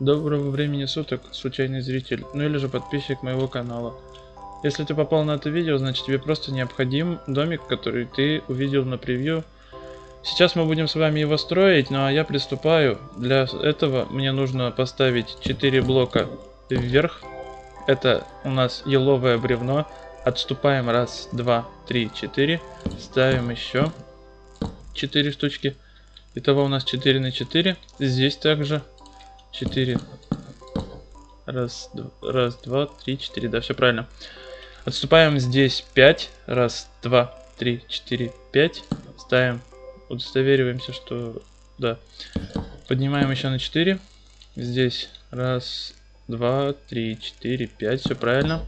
Доброго времени суток, случайный зритель, ну или же подписчик моего канала. Если ты попал на это видео, значит тебе просто необходим домик, который ты увидел на превью. Сейчас мы будем с вами его строить, ну а я приступаю. Для этого мне нужно поставить 4 блока вверх. Это у нас еловое бревно. Отступаем раз, два, три, четыре. Ставим еще 4 штучки. Итого у нас 4 на 4. Здесь также 4. Раз, раз, два, три, четыре. Да, все правильно. Отступаем здесь 5. Раз, два, три, четыре, пять. Ставим. Удостовериваемся, что... Да. Поднимаем еще на 4. Здесь раз, два, три, четыре, пять. Все правильно.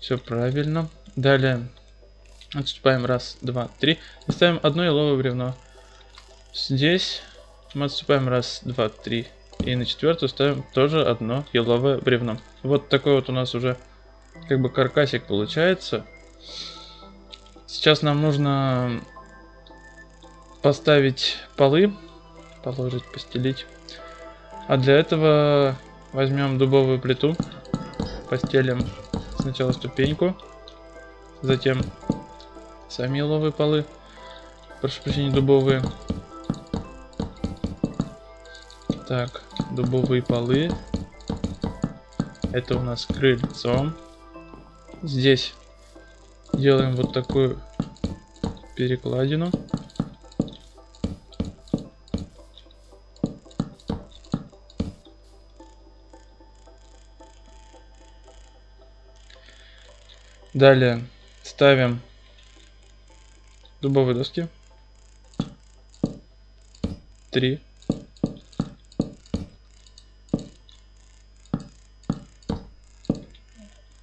Все правильно. Далее отступаем раз, два, три. И ставим одно еловое бревно. Здесь мы отступаем раз, два, три. И на четвертую ставим тоже одно еловое бревно. Вот такой вот у нас уже как бы каркасик получается. Сейчас нам нужно поставить полы, положить, постелить. А для этого возьмем дубовую плиту, постелим сначала ступеньку, затем сами еловые полы, прошу прощения, дубовые. Так, дубовые полы. Это у нас крыльцо. Здесь делаем вот такую перекладину. Далее ставим дубовые доски. Три.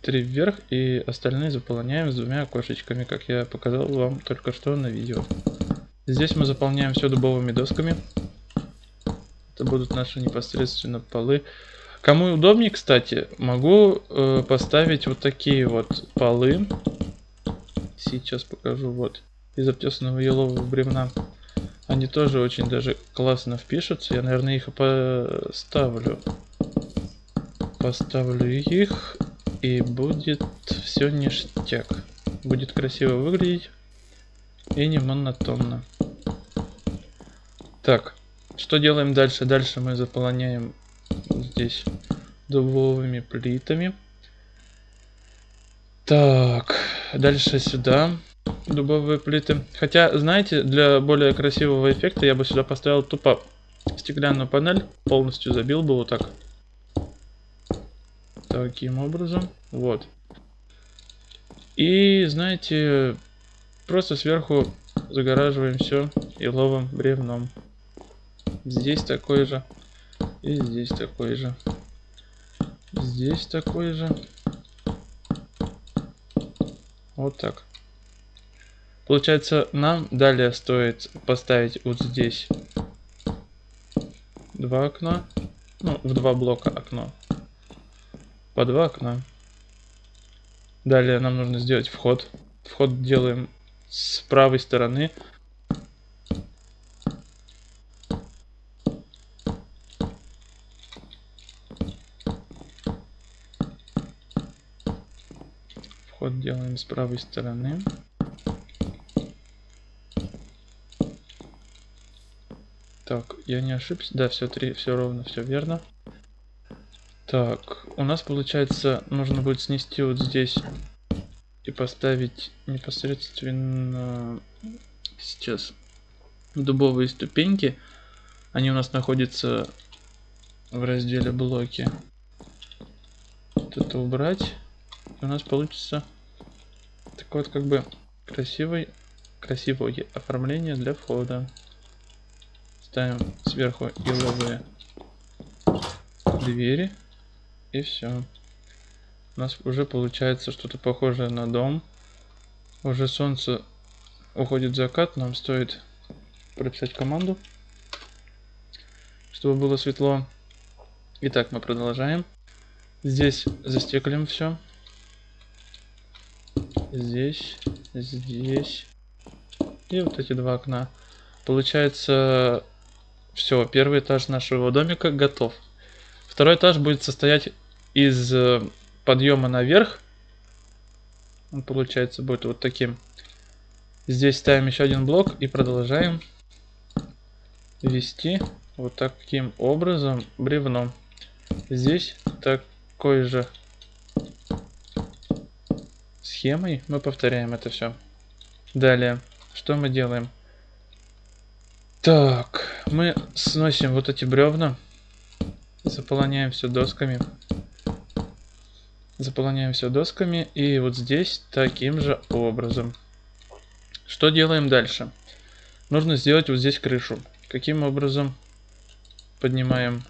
Три вверх и остальные заполняем с двумя окошечками, как я показал вам только что на видео. Здесь мы заполняем все дубовыми досками. Это будут наши непосредственно полы. Кому удобнее, кстати, могу э, поставить вот такие вот полы. Сейчас покажу, вот, из обтесанного елового бревна. Они тоже очень даже классно впишутся. Я, наверное, их поставлю. Поставлю их и будет все ништяк. Будет красиво выглядеть и не монотонно. Так, что делаем дальше? Дальше мы заполняем здесь дубовыми плитами. Так, дальше сюда дубовые плиты. Хотя, знаете, для более красивого эффекта я бы сюда поставил тупо стеклянную панель. Полностью забил бы вот так. Таким образом. Вот. И, знаете, просто сверху загораживаем все еловым бревном. Здесь такой же. И здесь такой же. Здесь такой же. Вот так. Получается, нам далее стоит поставить вот здесь два окна. Ну, в два блока окно по два окна. Далее нам нужно сделать вход. Вход делаем с правой стороны. Вход делаем с правой стороны. Так, я не ошибся. Да, все три, все ровно, все верно. Так, у нас получается нужно будет снести вот здесь и поставить непосредственно сейчас дубовые ступеньки. Они у нас находятся в разделе блоки. Вот это убрать. И у нас получится такое вот как бы красивый, красивое оформление для входа. Ставим сверху еловые двери. И все. У нас уже получается что-то похожее на дом. Уже солнце уходит в закат. Нам стоит прописать команду, чтобы было светло. Итак, мы продолжаем. Здесь застеклим все. Здесь, здесь. И вот эти два окна. Получается, все, первый этаж нашего домика готов. Второй этаж будет состоять из э, подъема наверх. Он получается будет вот таким. Здесь ставим еще один блок и продолжаем вести вот таким образом бревно. Здесь такой же схемой мы повторяем это все. Далее, что мы делаем? Так, мы сносим вот эти бревна, заполняем все досками. Заполняем все досками и вот здесь таким же образом. Что делаем дальше? Нужно сделать вот здесь крышу. Каким образом поднимаем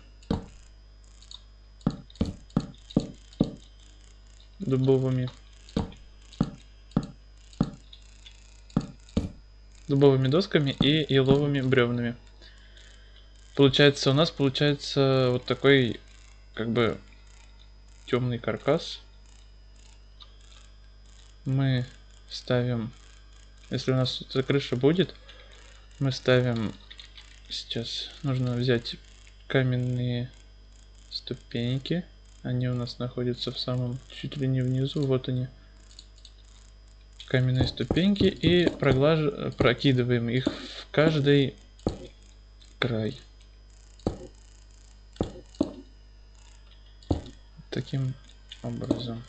дубовыми дубовыми досками и еловыми бревнами. Получается, у нас получается вот такой, как бы, темный каркас. Мы ставим, если у нас эта крыша будет, мы ставим, сейчас нужно взять каменные ступеньки. Они у нас находятся в самом, чуть ли не внизу, вот они каменные ступеньки и проглаж... прокидываем их в каждый край. Таким образом.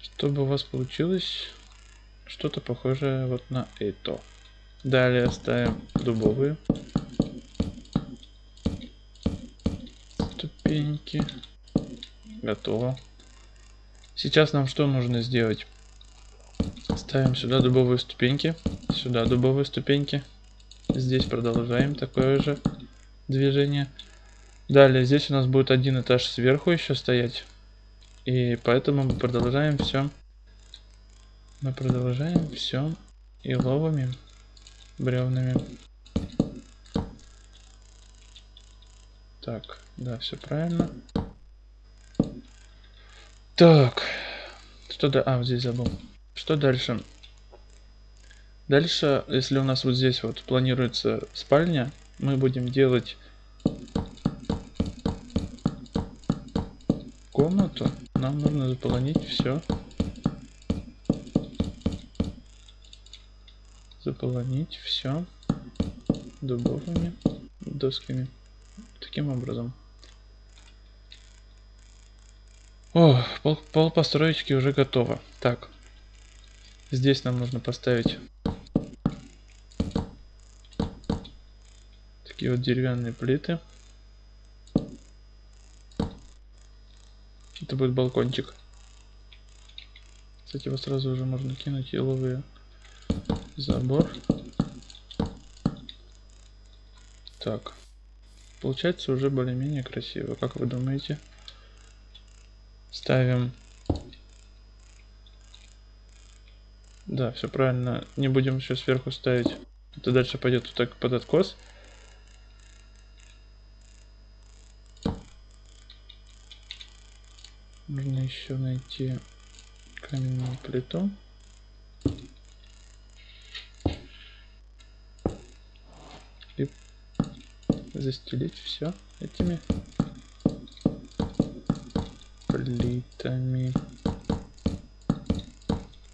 Чтобы у вас получилось что-то похожее вот на это. Далее ставим дубовые ступеньки. Готово. Сейчас нам что нужно сделать? Ставим сюда дубовые ступеньки, сюда дубовые ступеньки. Здесь продолжаем такое же движение. Далее здесь у нас будет один этаж сверху еще стоять. И поэтому мы продолжаем все мы продолжаем все иловыми бревнами. Так, да, все правильно. Так, что да, а, вот здесь забыл. Что дальше? Дальше, если у нас вот здесь вот планируется спальня, мы будем делать комнату. Нам нужно заполонить все заполонить все дубовыми досками. Таким образом. О, пол, пол построечки уже готово. Так. Здесь нам нужно поставить такие вот деревянные плиты. Это будет балкончик. Кстати, его сразу уже можно кинуть еловые забор. Так. Получается уже более-менее красиво. Как вы думаете? Ставим. Да, все правильно. Не будем еще сверху ставить. Это дальше пойдет вот так под откос. Нужно еще найти каменную плиту. застелить все этими плитами.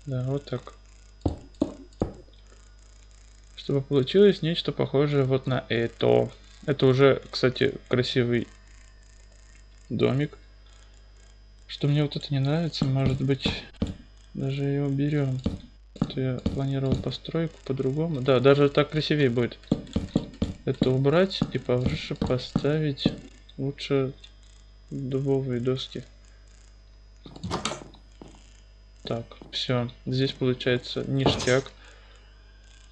Да, вот так. Чтобы получилось нечто похожее вот на это. Это уже, кстати, красивый домик. Что мне вот это не нравится, может быть, даже ее уберем. Это я планировал постройку по-другому. Да, даже так красивее будет это убрать и повыше поставить лучше дубовые доски. Так, все. Здесь получается ништяк.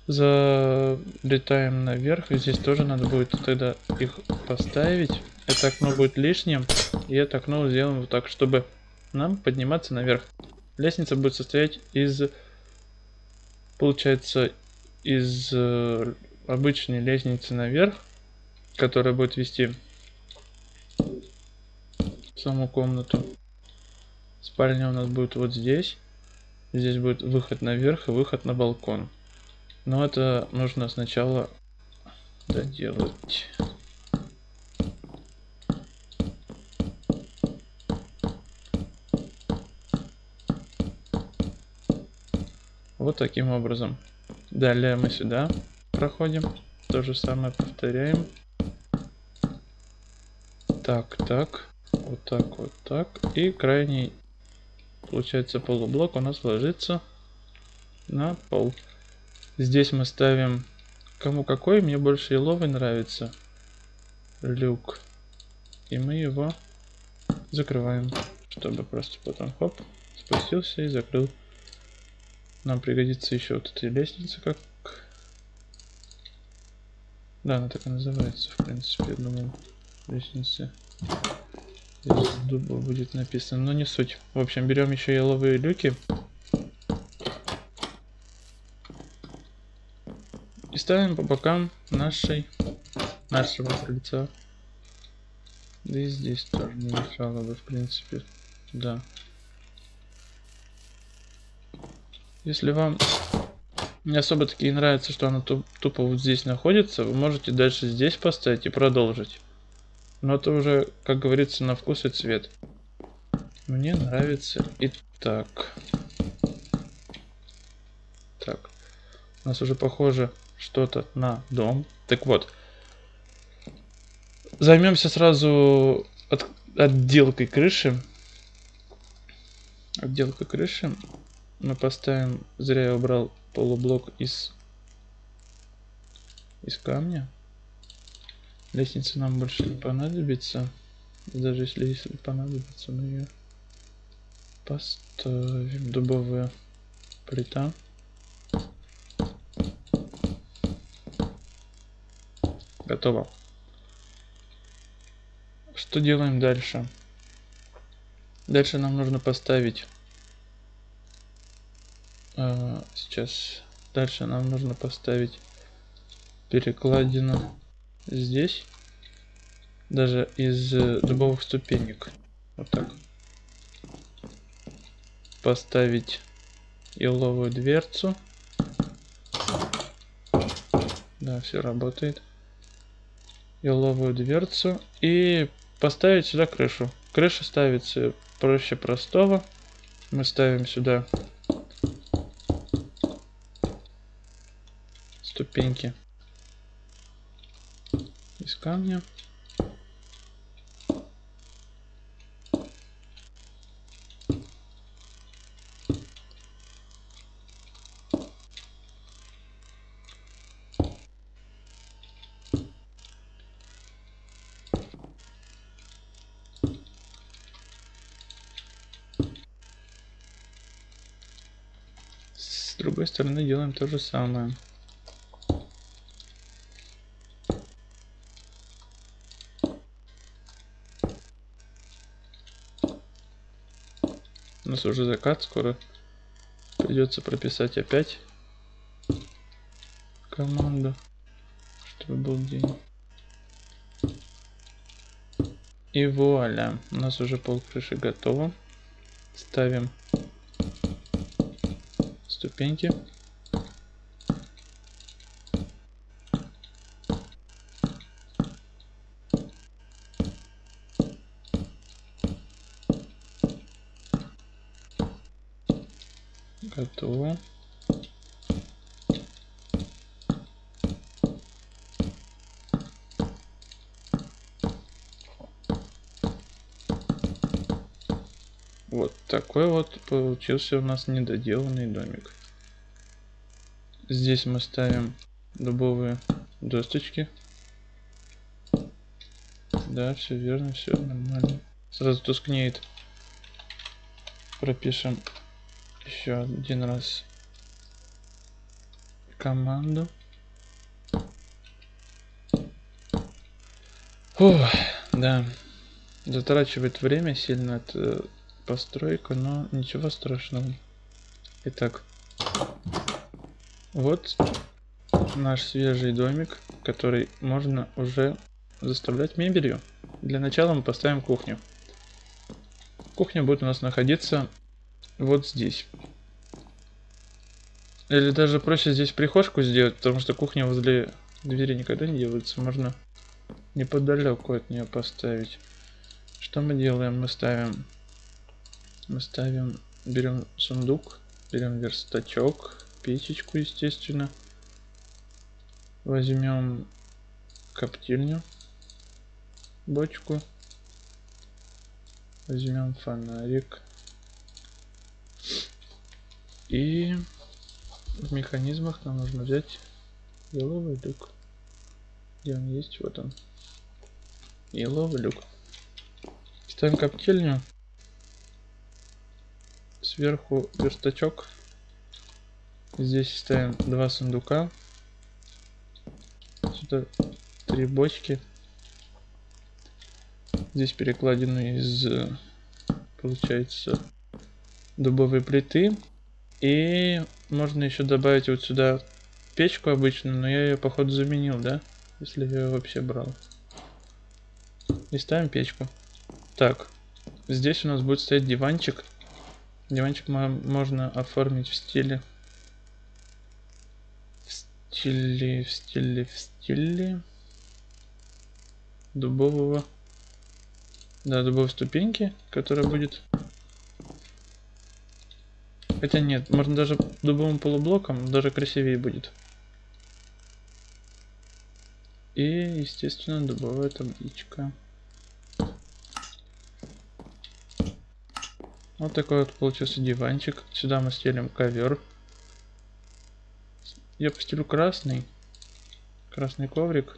Залетаем наверх. И здесь тоже надо будет тогда их поставить. Это окно будет лишним. И это окно сделаем вот так, чтобы нам подниматься наверх. Лестница будет состоять из... Получается, из э, обычной лестницы наверх, которая будет вести саму комнату. Спальня у нас будет вот здесь. Здесь будет выход наверх и выход на балкон. Но это нужно сначала доделать. Вот таким образом. Далее мы сюда проходим. То же самое повторяем. Так, так. Вот так, вот так. И крайний, получается, полублок у нас ложится на пол. Здесь мы ставим... Кому какой? Мне больше еловый нравится. Люк. И мы его закрываем, чтобы просто потом хоп, спустился и закрыл. Нам пригодится еще вот эта лестница, как... Да, она так и называется, в принципе, я думаю, лестница. Из дуба будет написано, но не суть. В общем, берем еще еловые люки. И ставим по бокам нашей, нашего крыльца. Да и здесь тоже не мешало бы, в принципе. Да. Если вам не особо таки нравится, что она тупо вот здесь находится, вы можете дальше здесь поставить и продолжить. Но это уже, как говорится, на вкус и цвет. Мне нравится и так. Так. У нас уже похоже что-то на дом. Так вот. Займемся сразу от, отделкой крыши. Отделка крыши мы поставим, зря я убрал полублок из, из камня. Лестница нам больше не понадобится. Даже если, если понадобится, мы ее поставим. Дубовая плита. Готово. Что делаем дальше? Дальше нам нужно поставить а, сейчас дальше нам нужно поставить перекладину здесь. Даже из э, дубовых ступенек. Вот так. Поставить еловую дверцу. Да все работает. Еловую дверцу. И поставить сюда крышу. Крыша ставится проще простого. Мы ставим сюда ступеньки камня. С другой стороны делаем то же самое. Нас уже закат скоро. Придется прописать опять команду, чтобы был день. И вуаля, у нас уже пол крыши готово. Ставим ступеньки. Готово. Вот такой вот получился у нас недоделанный домик. Здесь мы ставим дубовые досточки. Да, все верно, все нормально. Сразу тускнеет. Пропишем еще один раз команду. Фух, да, затрачивает время сильно эта постройка, но ничего страшного. Итак, вот наш свежий домик, который можно уже заставлять мебелью. Для начала мы поставим кухню. Кухня будет у нас находиться вот здесь. Или даже проще здесь прихожку сделать, потому что кухня возле двери никогда не делается. Можно неподалеку от нее поставить. Что мы делаем? Мы ставим... Мы ставим... Берем сундук, берем верстачок, печечку, естественно. Возьмем коптильню, бочку. Возьмем фонарик. И в механизмах нам нужно взять еловый люк. Где он есть? Вот он. Еловый люк. Ставим коптильню. Сверху верстачок. Здесь ставим два сундука. Сюда три бочки. Здесь перекладину из, получается, дубовой плиты. И можно еще добавить вот сюда печку обычную, но я ее походу заменил, да? Если я ее вообще брал. И ставим печку. Так, здесь у нас будет стоять диванчик. Диванчик можно оформить в стиле... В стиле, в стиле, в стиле... Дубового... Да, дубовой ступеньки, которая будет Хотя нет, можно даже дубовым полублоком, даже красивее будет. И, естественно, дубовая табличка. Вот такой вот получился диванчик. Сюда мы стелим ковер. Я постелю красный. Красный коврик.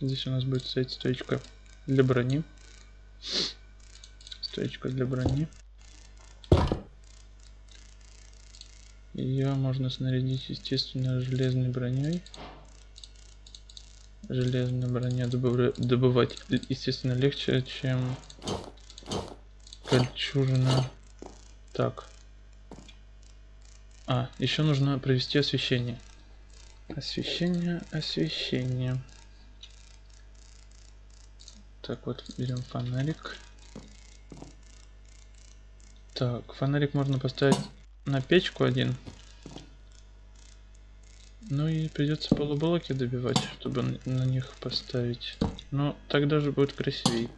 Здесь у нас будет стоять стоечка для брони. Стоечка для брони. Ее можно снарядить, естественно, железной броней. Железная броня добывать, естественно, легче, чем кольчужина. Так. А, еще нужно провести освещение. Освещение, освещение. Так, вот берем фонарик. Так, фонарик можно поставить на печку один. Ну и придется полублоки добивать, чтобы на них поставить. Но так даже будет красивее.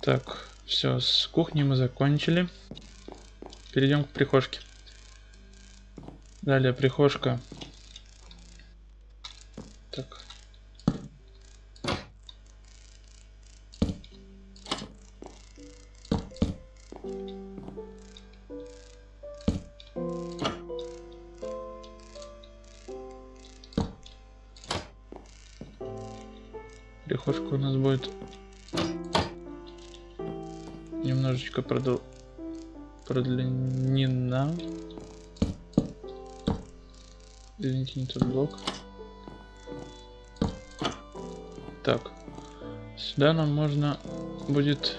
Так, все, с кухни мы закончили. Перейдем к прихожке. Далее прихожка. Так. Сюда нам можно будет...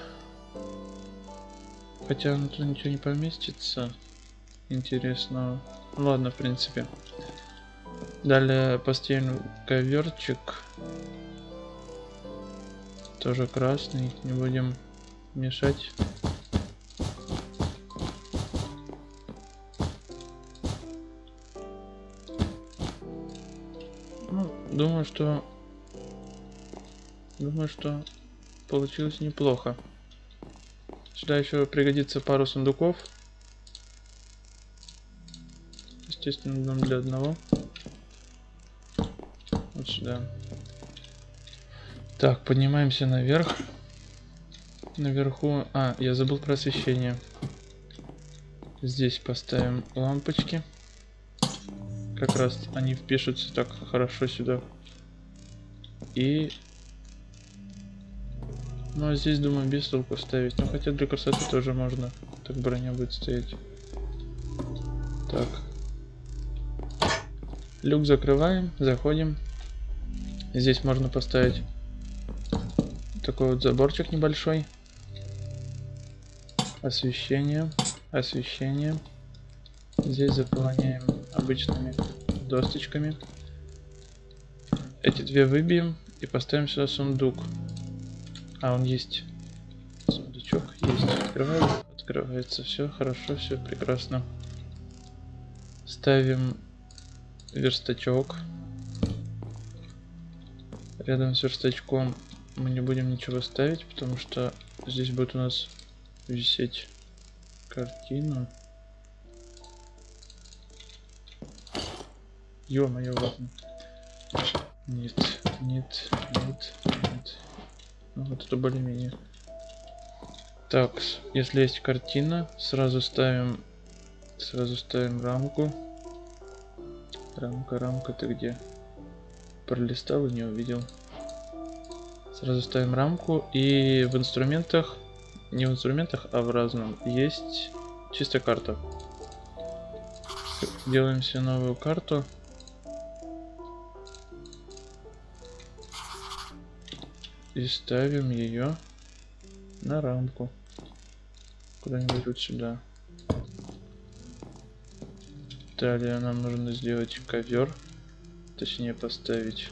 Хотя тут ничего не поместится. Интересно. Ладно, в принципе. Далее поставим коверчик. Тоже красный. Не будем мешать. Ну, думаю, что... Думаю, что получилось неплохо. Сюда еще пригодится пару сундуков. Естественно, дом для одного. Вот сюда. Так, поднимаемся наверх. Наверху... А, я забыл про освещение. Здесь поставим лампочки. Как раз они впишутся так хорошо сюда. И... Ну а здесь, думаю, без толку ставить. Но хотя для красоты тоже можно. Так броня будет стоять. Так. Люк закрываем, заходим. Здесь можно поставить такой вот заборчик небольшой. Освещение. Освещение. Здесь заполняем обычными досточками. эти две выбьем и поставим сюда сундук. А, он есть. Сундучок есть. Открываем. Открывается. Все хорошо, все прекрасно. Ставим верстачок. Рядом с верстачком мы не будем ничего ставить, потому что здесь будет у нас висеть картина. Ё-моё, ладно. Нет, нет, нет. Ну, вот это более-менее. Так, если есть картина, сразу ставим, сразу ставим рамку. Рамка, рамка, ты где? Пролистал и не увидел. Сразу ставим рамку и в инструментах, не в инструментах, а в разном, есть чистая карта. Делаем себе новую карту. И ставим ее на рамку. Куда-нибудь вот сюда. Далее нам нужно сделать ковер. Точнее поставить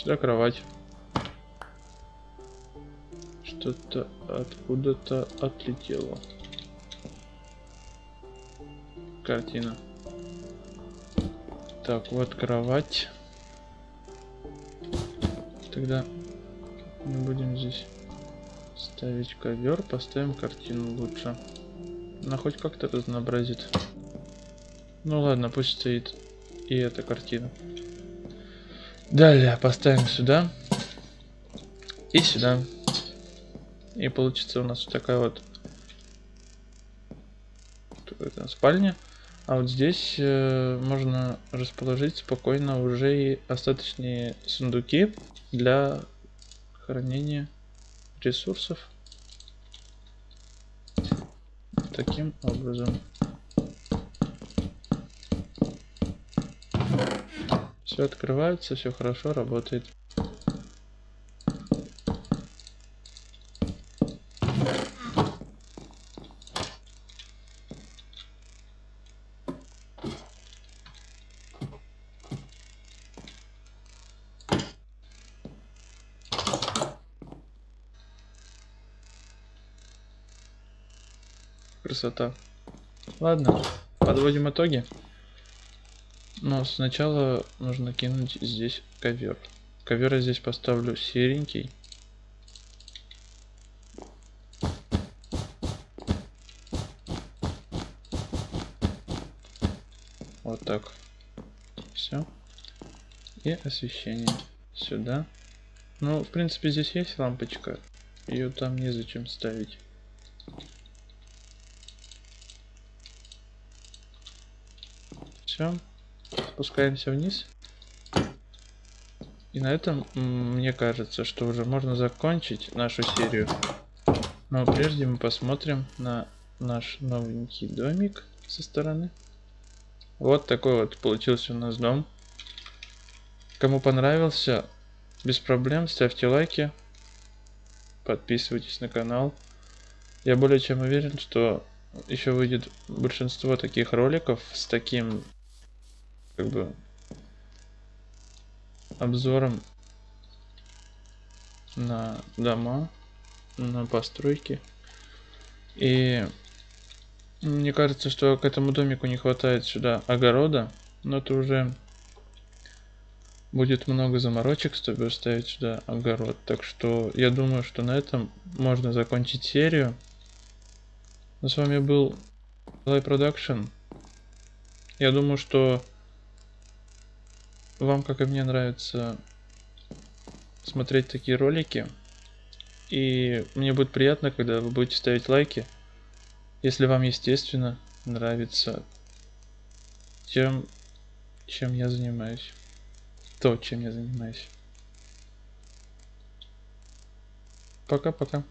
Сюда кровать. Что-то откуда-то отлетело. Картина. Так, вот кровать. Тогда не будем здесь ставить ковер, поставим картину лучше. Она хоть как-то разнообразит. Ну ладно, пусть стоит и эта картина. Далее поставим сюда. И сюда. И получится у нас вот такая вот спальня. А вот здесь э, можно расположить спокойно уже и остаточные сундуки для хранения ресурсов. Таким образом. Все открывается, все хорошо работает. Красота. Ладно, подводим итоги. Но сначала нужно кинуть здесь ковер. Ковер я здесь поставлю серенький. Вот так. Все. И освещение сюда. Ну, в принципе, здесь есть лампочка. Ее там незачем ставить. Все спускаемся вниз. И на этом, мне кажется, что уже можно закончить нашу серию. Но прежде мы посмотрим на наш новенький домик со стороны. Вот такой вот получился у нас дом. Кому понравился, без проблем ставьте лайки. Подписывайтесь на канал. Я более чем уверен, что еще выйдет большинство таких роликов с таким как бы обзором на дома, на постройки. И мне кажется, что к этому домику не хватает сюда огорода, но это уже будет много заморочек, чтобы оставить сюда огород. Так что я думаю, что на этом можно закончить серию. Но с вами был Live Production. Я думаю, что вам, как и мне, нравится смотреть такие ролики. И мне будет приятно, когда вы будете ставить лайки, если вам, естественно, нравится тем, чем я занимаюсь. То, чем я занимаюсь. Пока-пока.